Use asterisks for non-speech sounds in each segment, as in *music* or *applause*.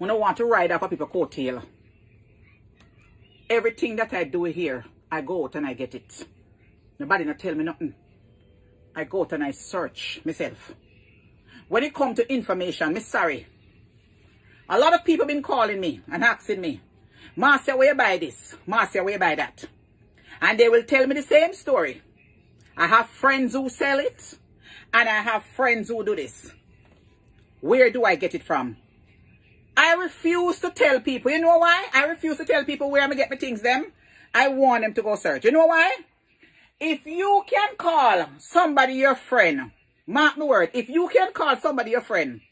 When I want to ride off of people coattail. Everything that I do here, I go out and I get it. Nobody not tell me nothing. I go out and I search myself. When it come to information, me sorry. A lot of people been calling me and asking me, Marcia, where you buy this? Marcia, where you buy that? And they will tell me the same story. I have friends who sell it. And I have friends who do this. Where do I get it from? I refuse to tell people. You know why? I refuse to tell people where I'm going to get my things them. I want them to go search. You know why? If you can call somebody your friend, mark the word, if you can call somebody your friend,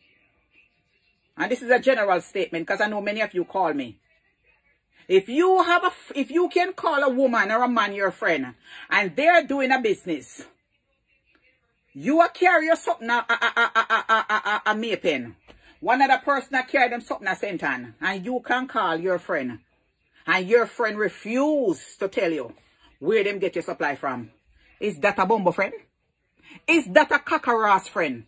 and this is a general statement because I know many of you call me. If you have a, if you can call a woman or a man your friend and they're doing a business, you are carrying something a, a, a, a, a, a, a, a pen. One other person that carry them something a sentence and you can call your friend and your friend refuse to tell you where them get your supply from. Is that a bumbo friend? Is that a cacarass friend?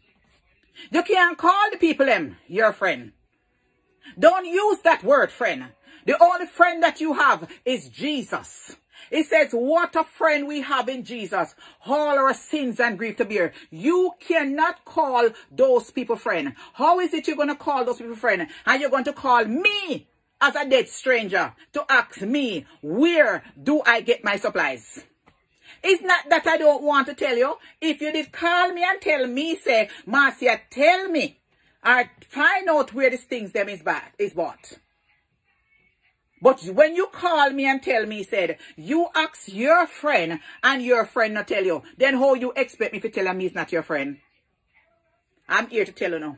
You can't call the people them your friend. Don't use that word friend. The only friend that you have is Jesus. It says, what a friend we have in Jesus. All our sins and grief to bear. You cannot call those people friend. How is it you're going to call those people friend? And you're going to call me as a dead stranger to ask me, where do I get my supplies? It's not that I don't want to tell you. If you did call me and tell me, say, Marcia, tell me, or find out where these things them is bad, is bought. But when you call me and tell me, said, you ask your friend and your friend not tell you, then how you expect me to tell me he's not your friend? I'm here to tell you now.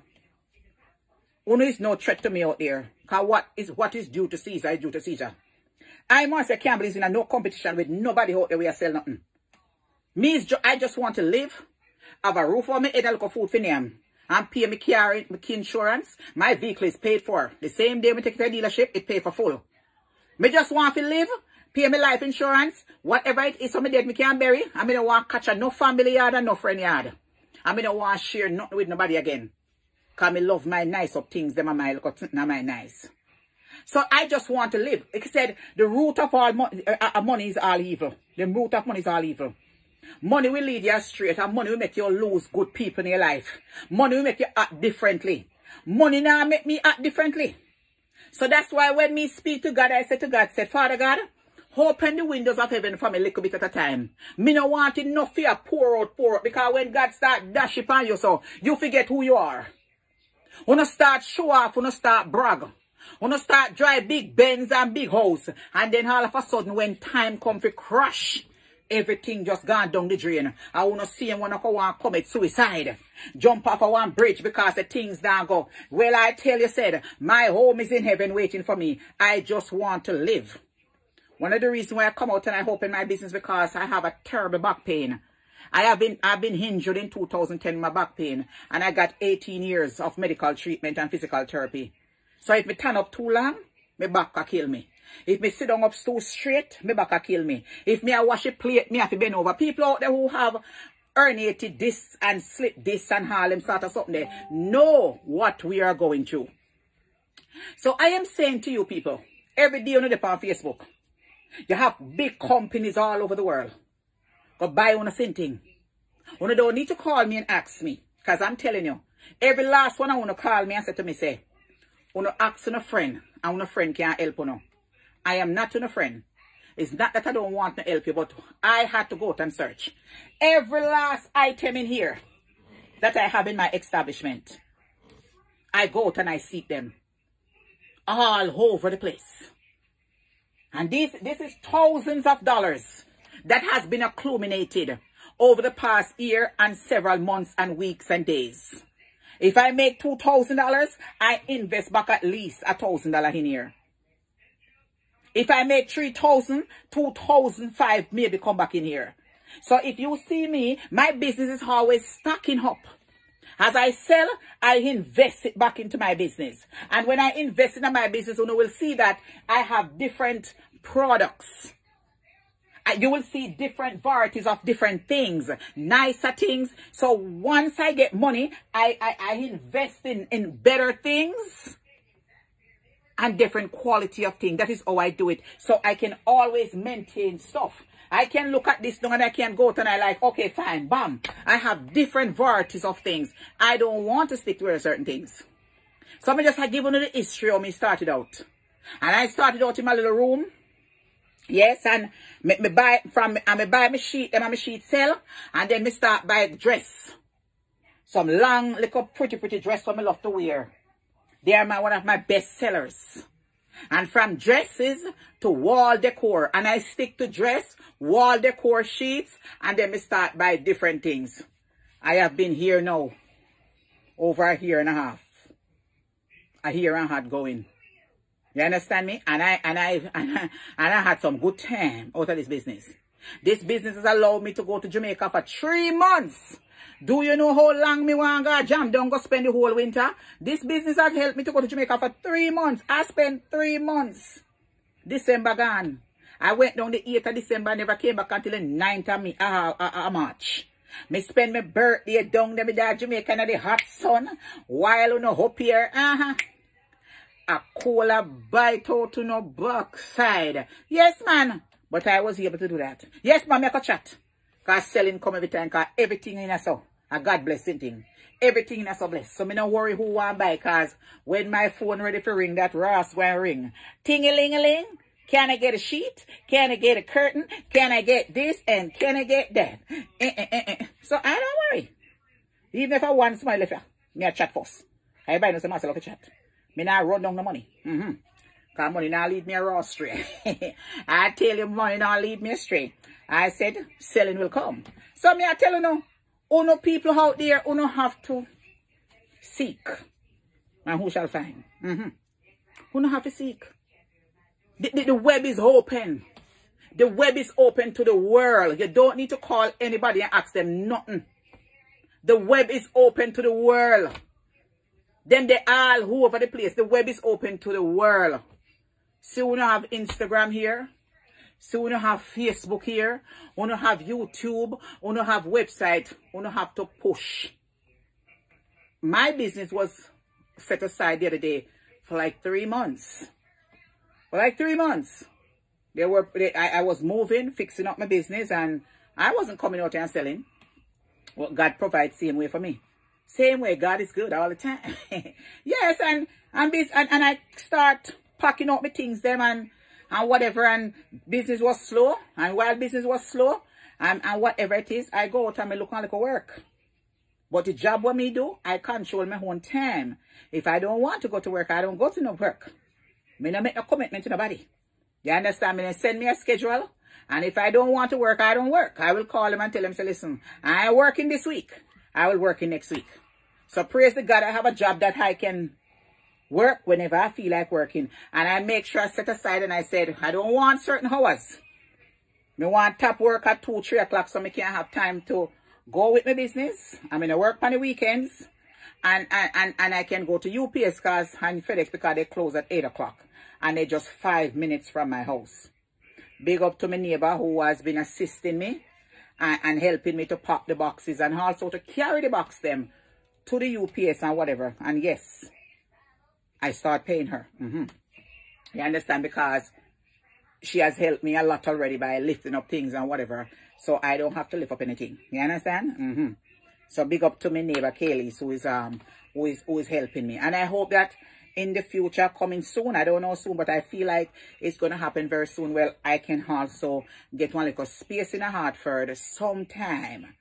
Uno is no threat to me out there. Because what is, what is due to Caesar is due to Caesar. I must say Campbell is in a no competition with nobody out there where I sell nothing. Me is ju I just want to live, have a roof over my head, a little food for them, and pay my car, my insurance. My vehicle is paid for. The same day we take it to a dealership, it paid for full. Me just want to live, pay me life insurance, whatever it is, so me dead me can bury. I me don't want to catch a no family yard and no friend yard. I me don't want to share nothing with nobody again. Because me love my nice up things, them are my not my nice. So I just want to live. Like I said, the root of all mo uh, uh, money is all evil. The root of money is all evil. Money will lead you straight and money will make you lose good people in your life. Money will make you act differently. Money now make me act differently. So that's why when me speak to God, I say to God, say, Father God, open the windows of heaven for me a little bit at a time. Me no want enough fear pour out, pour out. Because when God start dash upon you, so you forget who you are. You start show off, you start brag. You start drive big Benz and big house. And then all of a sudden, when time come to crash, everything just gone down the drain. I wanna see him I want to commit suicide. Jump off of one bridge because the things don't go. Well, I tell you, said, my home is in heaven waiting for me. I just want to live. One of the reasons why I come out and I open my business because I have a terrible back pain. I have been I've been injured in 2010 my back pain and I got 18 years of medical treatment and physical therapy. So if me turn up too long, my back can kill me. If me sit down up too straight, my back will kill me. If me I wash a plate, me have to bend over. People out there who have herniated this and slip this and them sort of something there know what we are going through. So I am saying to you people, every day on the on Facebook, you have big companies all over the world. Go buy on a thing. You don't need to call me and ask me. Because I'm telling you, every last one I want to call me and say to me, say, you ask on a friend, and a friend can't help you. I am not a friend. It's not that I don't want to help you, but I had to go out and search. Every last item in here that I have in my establishment, I go out and I seek them all over the place. And this, this is thousands of dollars that has been accumulated over the past year and several months and weeks and days. If I make $2,000, I invest back at least a $1,000 in here. If I make 3,000, 2,005 maybe come back in here. So if you see me, my business is always stacking up. As I sell, I invest it back into my business. And when I invest in my business, you will see that I have different products. Uh, you will see different varieties of different things, nicer things. So once I get money, I, I, I invest in, in better things. And different quality of thing. That is how I do it. So I can always maintain stuff. I can look at this thing and I can go to and I like, okay, fine, bam. I have different varieties of things. I don't want to stick to certain things. So I just have given you the history of me started out. And I started out in my little room. Yes, and me, me buy from and me buy my sheet, and my sheet sell, and then me start buy dress. Some long, little pretty, pretty dress for me love to wear. They are my one of my best sellers. And from dresses to wall decor. And I stick to dress, wall decor sheets, and then we start by different things. I have been here now over a year and a half. A year and a half going. You understand me? And I and I *laughs* and I, and I had some good time out of this business. This business has allowed me to go to Jamaica for three months. Do you know how long me want to jam down go spend the whole winter? This business has helped me to go to Jamaica for three months. I spent three months. December gone. I went down the 8th of December, I never came back until the 9th of, me, uh, uh, uh, March. Me spend my birthday down there, me da Jamaica in the hot sun, while know up here, uh-huh. A cola bite out to no backside. Yes, man. But I was able to do that. Yes, man, make a chat. Cause selling come every time, cause everything in us so. A God blessing thing. Everything in us so blessed. So me no worry who want buy, cause when my phone ready for ring, that Ross will ring. Ting-a-ling-a-ling. Can I get a sheet? Can I get a curtain? Can I get this? And can I get that? Eh, eh, eh, eh. So I don't worry. Even if I want smile if me a chat first. Everybody knows myself a chat. Me not run down the money. Mm-hmm. Cause money now lead me a raw straight. *laughs* I tell you money now lead me straight. I said, selling will come. So me I tell you now, uno people out there, uno have to seek. And who shall find? Mm -hmm. Uno have to seek. The, the, the web is open. The web is open to the world. You don't need to call anybody and ask them nothing. The web is open to the world. Then they all who over the place. The web is open to the world. See, we have Instagram here. So we don't have Facebook here. We don't have YouTube. We don't have website. We don't have to push. My business was set aside the other day for like three months. For like three months. They were, they, I, I was moving, fixing up my business, and I wasn't coming out and selling. What God provides same way for me. Same way, God is good all the time. *laughs* yes, and, and, and, and I start packing up my things them and and whatever and business was slow and while business was slow and, and whatever it is, I go out and I look on like a work. But the job what me do, I control my own time. If I don't want to go to work, I don't go to no work. Me not make a commitment to nobody. You understand me? They send me a schedule. And if I don't want to work, I don't work. I will call them and tell them, say, listen, I am working this week. I will work in next week. So praise the God, I have a job that I can work whenever I feel like working. And I make sure I set aside and I said, I don't want certain hours. Me want top work at 2, 3 o'clock so me can't have time to go with my business. I'm going to work on the weekends. And, and, and, and I can go to UPS cars and FedEx because they close at 8 o'clock. And they're just five minutes from my house. Big up to my neighbor who has been assisting me and, and helping me to pack the boxes and also to carry the box them to the UPS and whatever. And yes, I start paying her. Mm -hmm. You understand? Because she has helped me a lot already by lifting up things and whatever. So I don't have to lift up anything. You understand? Mm -hmm. So big up to my neighbor Kaylee who is um who is who is helping me. And I hope that in the future coming soon. I don't know soon, but I feel like it's going to happen very soon. Well, I can also get one little space in a Hartford sometime.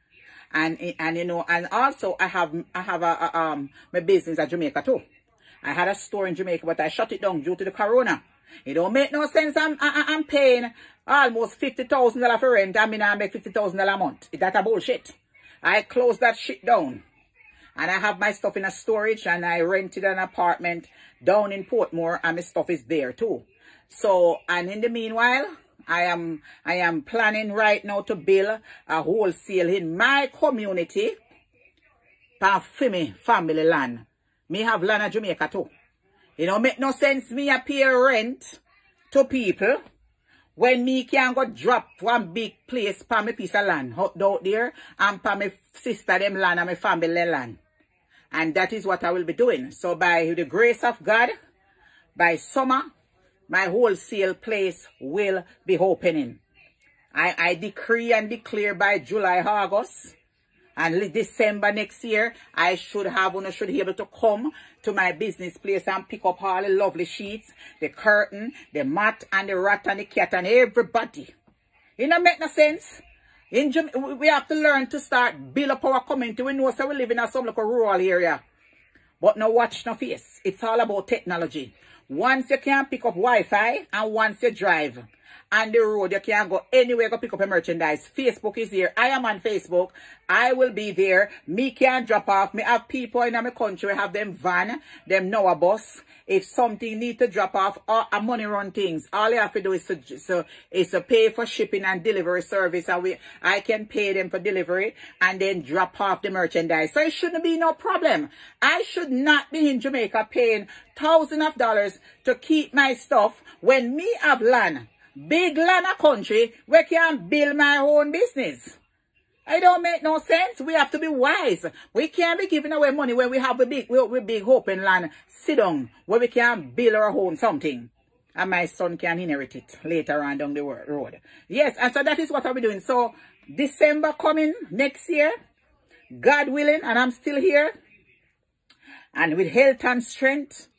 And, and you know, and also I have, I have a, a um, my business at Jamaica too. I had a store in Jamaica, but I shut it down due to the corona. It don't make no sense. I'm, I, I'm paying almost $50,000 for rent. I mean, I make $50,000 a month. Is that a bullshit. I closed that shit down. And I have my stuff in a storage and I rented an apartment down in Portmore and my stuff is there too. So, and in the meanwhile, I am, I am planning right now to build a wholesale in my community for family land. Me have land in Jamaica too. It don't make no sense me pay rent to people when me can go drop one big place for me piece of land out there and for my sister them land and my family land. And that is what I will be doing. So by the grace of God, by summer, my wholesale place will be opening. I, I decree and declare by July, August, and December next year, I should have, one should be able to come to my business place and pick up all the lovely sheets, the curtain, the mat, and the rat and the cat and everybody. It don't make no sense. In Jam we have to learn to start build up our community. We know so we live in a some like a rural area. But no watch no face. It's all about technology. Once you can pick up Wi-Fi and once you drive, on the road. You can go anywhere, go pick up a merchandise. Facebook is here. I am on Facebook. I will be there. Me can drop off. Me have people in my country have them van, them know a bus. If something need to drop off or a money run things, all you have to do is to, so, is to pay for shipping and delivery service. And we, I can pay them for delivery and then drop off the merchandise. So it shouldn't be no problem. I should not be in Jamaica paying thousands of dollars to keep my stuff when me have land big land of country where can build my own business. It don't make no sense. We have to be wise. We can't be giving away money when we have a big, we, we big open land. Sit down where we can build our own something. And my son can inherit it later on down the road. Yes, and so that is what I'll be doing. So December coming next year, God willing, and I'm still here. And with health and strength,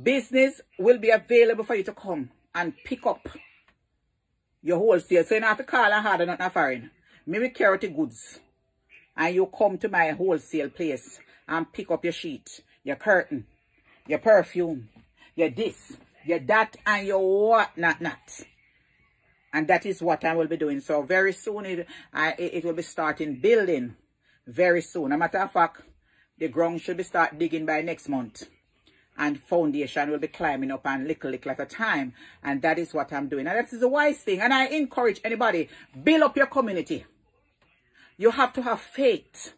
business will be available for you to come and pick up your wholesale. So you don't have to call and harder not foreign. Maybe carry the goods. And you come to my wholesale place and pick up your sheet, your curtain, your perfume, your this, your that, and your what not not. And that is what I will be doing. So very soon it, I, it will be starting building very soon. A matter of fact, the ground should be start digging by next month and foundation will be climbing up and little, little at a time. And that is what I'm doing. And that is a wise thing. And I encourage anybody, build up your community. You have to have faith.